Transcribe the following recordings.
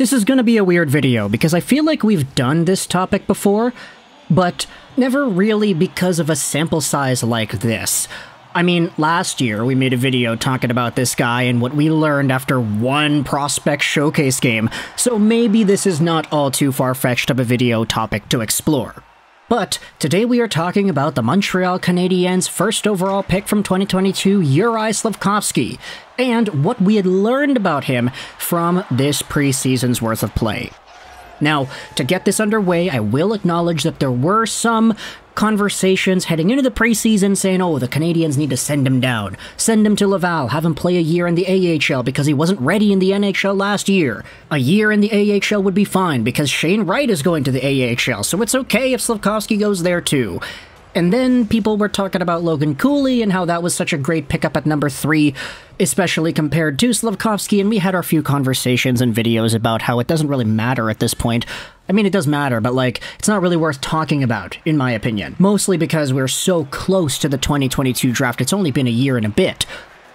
This is gonna be a weird video because I feel like we've done this topic before, but never really because of a sample size like this. I mean, last year we made a video talking about this guy and what we learned after one prospect showcase game, so maybe this is not all too far-fetched of a video topic to explore. But today we are talking about the Montreal Canadiens' first overall pick from 2022, Juraj Slafkovsky, and what we had learned about him from this preseason's worth of play. Now, to get this underway, I will acknowledge that there were some conversations heading into the preseason saying, oh, the Canadiens need to send him down. Send him to Laval, have him play a year in the AHL because he wasn't ready in the NHL last year. A year in the AHL would be fine because Shane Wright is going to the AHL, so it's okay if Slafkovsky goes there too. And then people were talking about Logan Cooley and how that was such a great pickup at number three, especially compared to Slafkovsky. and we had our few conversations and videos about how it doesn't really matter at this point. I mean, it does matter, but like, it's not really worth talking about, in my opinion. Mostly because we're so close to the 2022 draft, it's only been a year and a bit.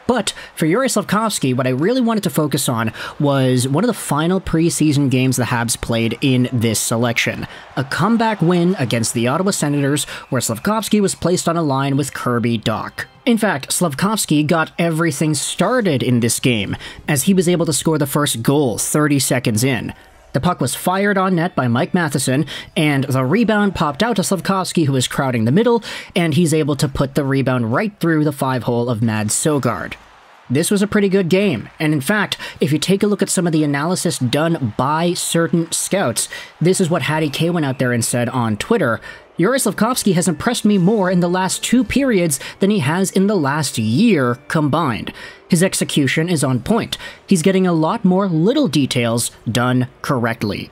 But for Yuri Slafkovsky, what I really wanted to focus on was one of the final preseason games the Habs played in this selection. A comeback win against the Ottawa Senators, where Slafkovsky was placed on a line with Kirby Dach. In fact, Slafkovsky got everything started in this game, as he was able to score the first goal 30 seconds in. The puck was fired on net by Mike Matheson, and the rebound popped out to Slafkovsky, who was crowding the middle, and he's able to put the rebound right through the five hole of Mads Sogaard. This was a pretty good game, and in fact, if you take a look at some of the analysis done by certain scouts, this is what Hattie K went out there and said on Twitter Yuri Slafkovsky has impressed me more in the last two periods than he has in the last year combined. His execution is on point. He's getting a lot more little details done correctly.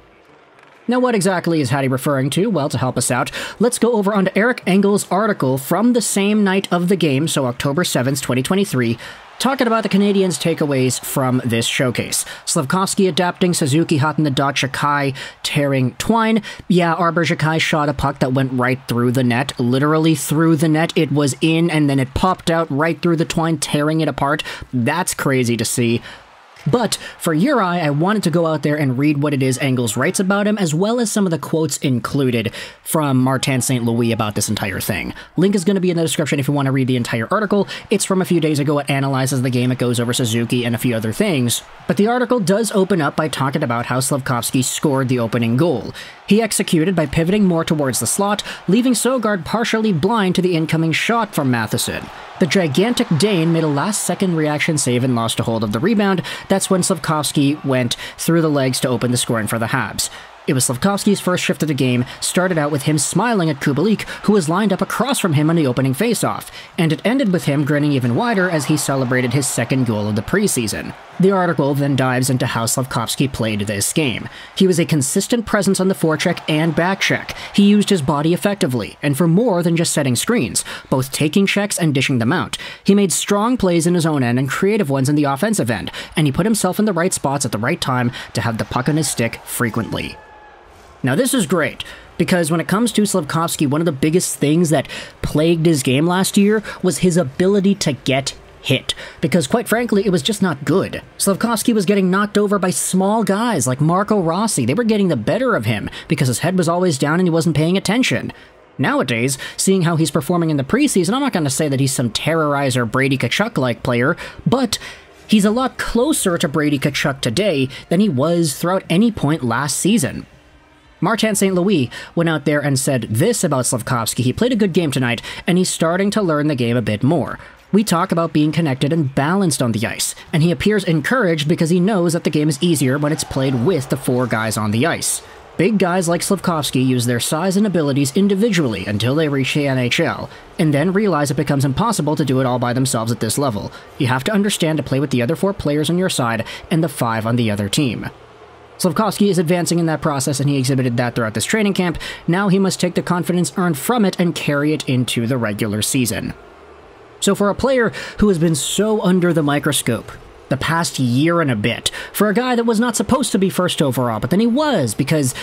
Now, what exactly is Hattie referring to? Well, to help us out, let's go over onto Eric Engels' article from the same night of the game, so October 7th, 2023, talking about the Canadiens' takeaways from this showcase. Slafkovsky adapting Suzuki hot in the dot, Xhekaj tearing Twine. Yeah, Arber Xhekaj shot a puck that went right through the net, literally through the net. It was in and then it popped out right through the Twine, tearing it apart. That's crazy to see. But for Uri, I wanted to go out there and read what it is Engels writes about him, as well as some of the quotes included from Martin St. Louis about this entire thing. Link is going to be in the description if you want to read the entire article. It's from a few days ago. It analyzes the game, it goes over Suzuki and a few other things. But the article does open up by talking about how Slafkovsky scored the opening goal. He executed by pivoting more towards the slot, leaving Sogaard partially blind to the incoming shot from Matheson. The gigantic Dane made a last-second reaction save and lost a hold of the rebound. That's when Slafkovsky went through the legs to open the scoring for the Habs. It was Slafkovsky's first shift of the game, started out with him smiling at Kubalik, who was lined up across from him on the opening faceoff, and it ended with him grinning even wider as he celebrated his second goal of the preseason. The article then dives into how Slafkovsky played this game. He was a consistent presence on the forecheck and backcheck. He used his body effectively, and for more than just setting screens, both taking checks and dishing them out. He made strong plays in his own end and creative ones in the offensive end, and he put himself in the right spots at the right time to have the puck on his stick frequently. Now, this is great because when it comes to Slafkovsky, one of the biggest things that plagued his game last year was his ability to get hit, because quite frankly, it was just not good. Slafkovsky was getting knocked over by small guys like Marco Rossi. They were getting the better of him because his head was always down and he wasn't paying attention. Nowadays, seeing how he's performing in the preseason, I'm not going to say that he's some terrorizer Brady Tkachuk like player, but he's a lot closer to Brady Tkachuk today than he was throughout any point last season. Martin St. Louis went out there and said this about Slafkovsky. He played a good game tonight, and he's starting to learn the game a bit more. We talk about being connected and balanced on the ice, and he appears encouraged because he knows that the game is easier when it's played with the four guys on the ice. Big guys like Slafkovsky use their size and abilities individually until they reach the NHL, and then realize it becomes impossible to do it all by themselves at this level. You have to understand to play with the other four players on your side and the five on the other team. Slafkovsky is advancing in that process and he exhibited that throughout this training camp. Now he must take the confidence earned from it and carry it into the regular season. So for a player who has been so under the microscope, the past year and a bit, for a guy that was not supposed to be first overall, but then he was because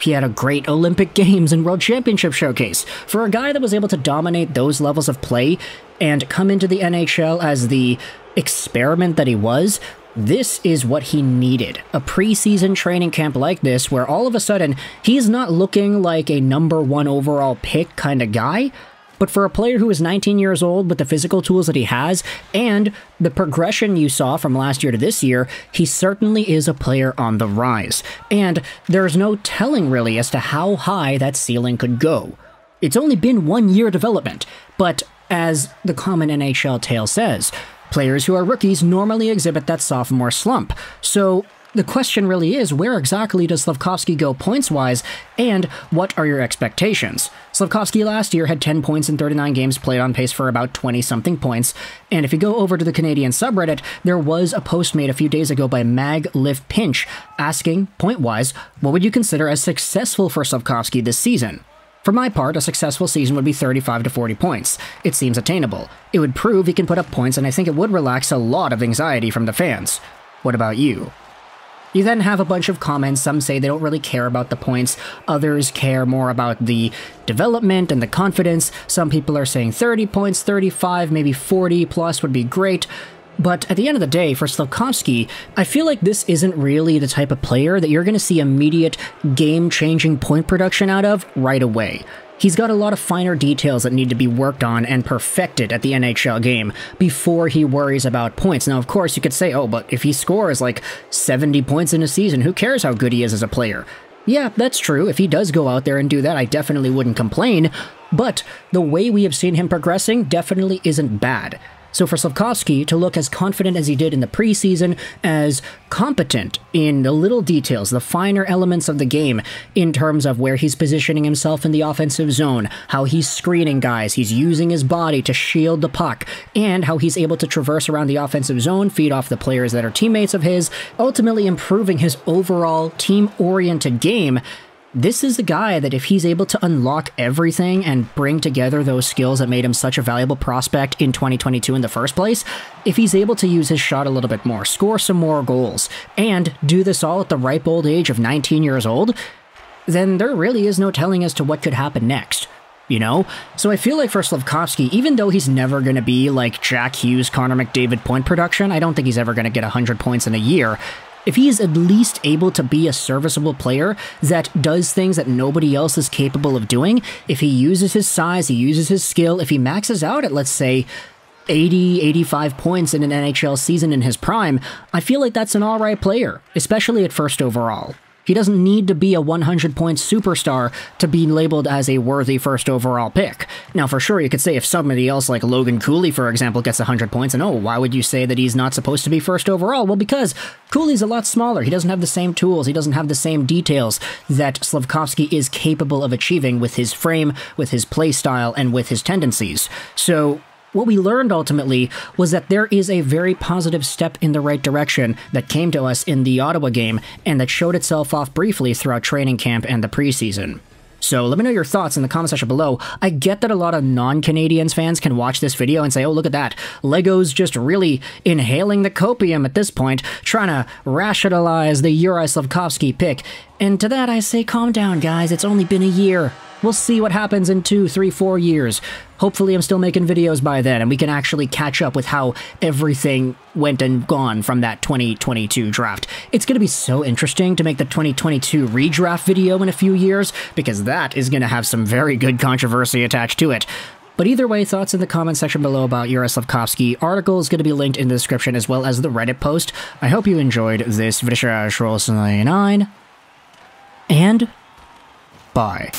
he had a great Olympic Games and World Championship showcase. For a guy that was able to dominate those levels of play and come into the NHL as the experiment that he was, This is what he needed. A preseason training camp like this, where all of a sudden he's not looking like a number one overall pick kind of guy, but for a player who is 19 years old with the physical tools that he has and the progression you saw from last year to this year, he certainly is a player on the rise. And there's no telling really as to how high that ceiling could go. It's only been one year development, but as the common NHL tale says, Players who are rookies normally exhibit that sophomore slump. So the question really is where exactly does Slafkovsky go points wise, and what are your expectations? Slafkovsky last year had 10 points in 39 games played on pace for about 20 something points, and if you go over to the Canadian subreddit, there was a post made a few days ago by Mag Lift Pinch asking, point wise, what would you consider as successful for Slafkovsky this season? For my part, a successful season would be 35 to 40 points. It seems attainable. It would prove he can put up points, and I think it would relax a lot of anxiety from the fans. What about you? You then have a bunch of comments. Some say they don't really care about the points. Others care more about the development and the confidence. Some people are saying 30 points, 35, maybe 40 plus would be great. But at the end of the day, for Slafkovsky, I feel like this isn't really the type of player that you're going to see immediate game-changing point production out of right away. He's got a lot of finer details that need to be worked on and perfected at the NHL game before he worries about points. Now, of course, you could say, oh, but if he scores like 70 points in a season, who cares how good he is as a player? Yeah, that's true. If he does go out there and do that, I definitely wouldn't complain. But the way we have seen him progressing definitely isn't bad. So for Slafkovsky to look as confident as he did in the preseason, as competent in the little details, the finer elements of the game, in terms of where he's positioning himself in the offensive zone, how he's screening guys, he's using his body to shield the puck, and how he's able to traverse around the offensive zone, feed off the players that are teammates of his, ultimately improving his overall team-oriented game, this is the guy that if he's able to unlock everything and bring together those skills that made him such a valuable prospect in 2022 in the first place, if he's able to use his shot a little bit more, score some more goals, and do this all at the ripe old age of 19 years old, then there really is no telling as to what could happen next. You know? So I feel like for Slafkovsky, even though he's never going to be like Jack Hughes, Connor McDavid point production, I don't think he's ever going to get 100 points in a year if he is at least able to be a serviceable player that does things that nobody else is capable of doing, if he uses his size, he uses his skill, if he maxes out at, let's say, 80, 85 points in an NHL season in his prime, I feel like that's an alright player, especially at first overall. He doesn't need to be a 100 point superstar to be labeled as a worthy first overall pick. Now, for sure, you could say if somebody else like Logan Cooley, for example, gets 100 points, and oh, why would you say that he's not supposed to be first overall? Well, because Cooley's a lot smaller. He doesn't have the same tools. He doesn't have the same details that Slafkovsky is capable of achieving with his frame, with his play style, and with his tendencies. So, what we learned ultimately was that there is a very positive step in the right direction that came to us in the Ottawa game and that showed itself off briefly throughout training camp and the preseason. So let me know your thoughts in the comment section below. I get that a lot of non-Canadiens fans can watch this video and say, oh, look at that. Lego's just really inhaling the copium at this point, trying to rationalize the Uri Slafkovsky pick. And to that I say, calm down, guys. It's only been a year. We'll see what happens in two, three, four years. Hopefully I'm still making videos by then and we can actually catch up with how everything went and gone from that 2022 draft. It's going to be so interesting to make the 2022 redraft video in a few years because that is going to have some very good controversy attached to it. But either way, thoughts in the comment section below about Yuri Slafkovsky. Article is going to be linked in the description as well as the Reddit post. I hope you enjoyed this video. 9 and bye.